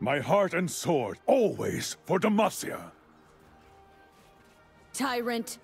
My heart and sword, always for Demacia. Tyrant!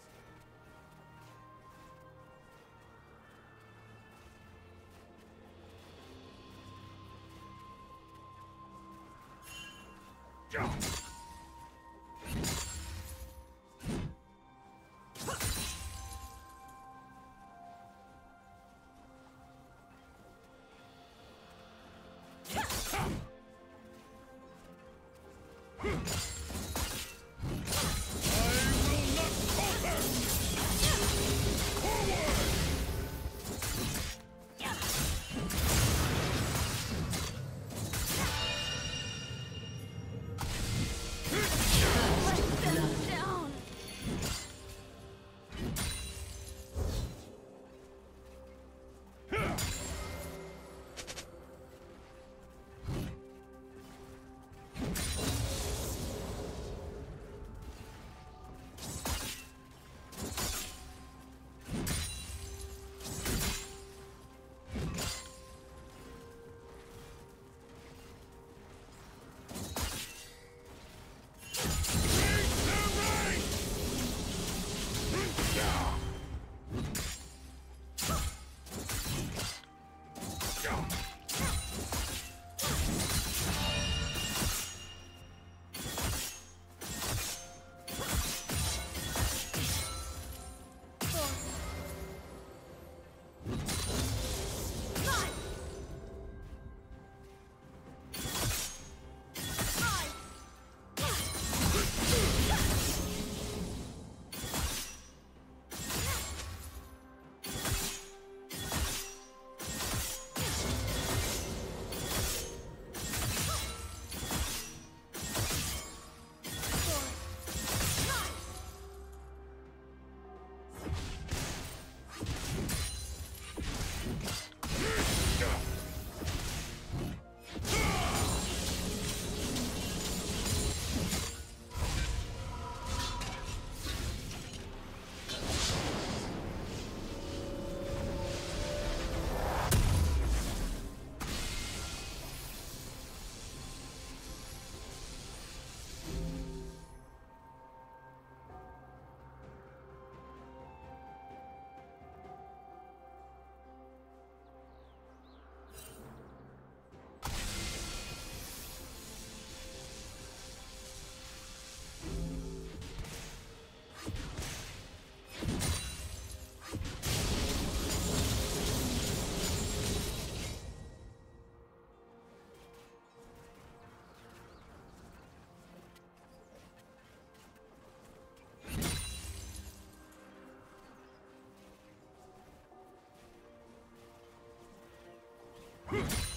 Huh.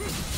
I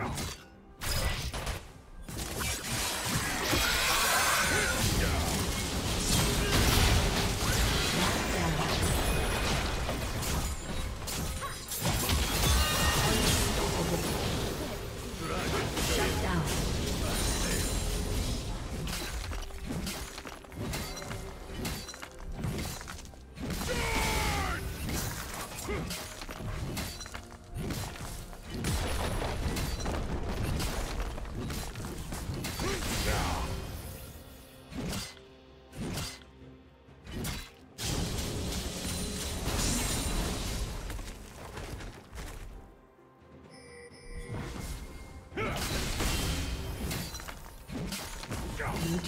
Blue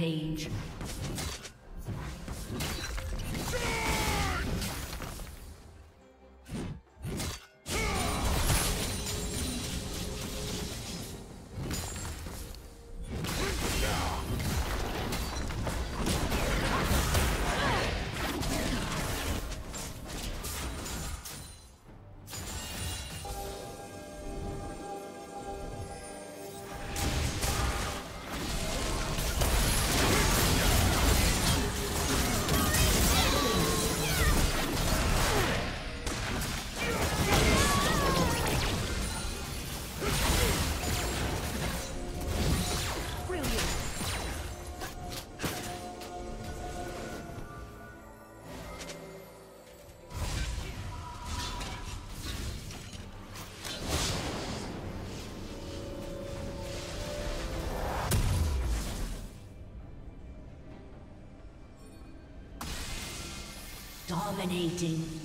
Rampage. Dominating.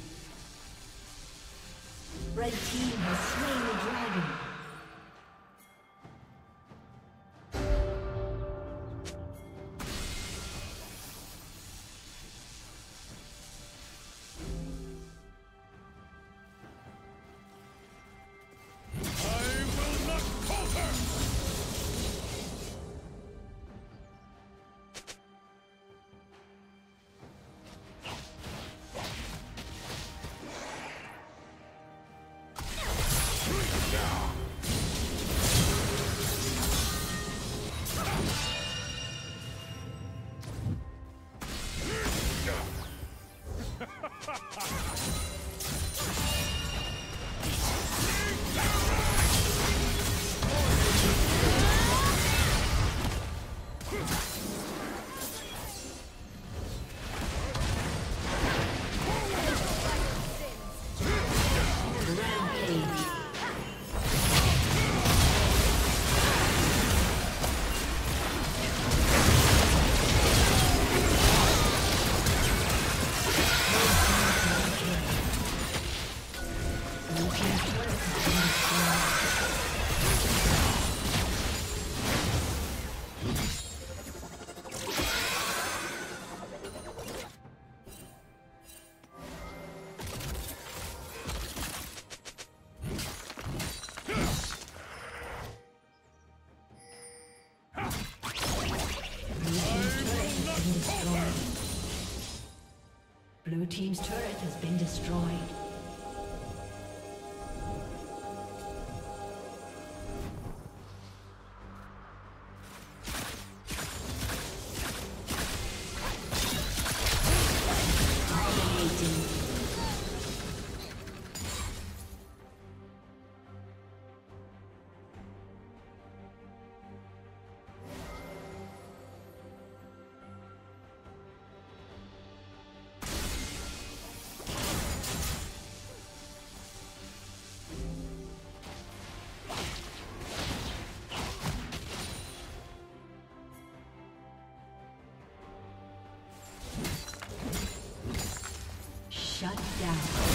Shut down.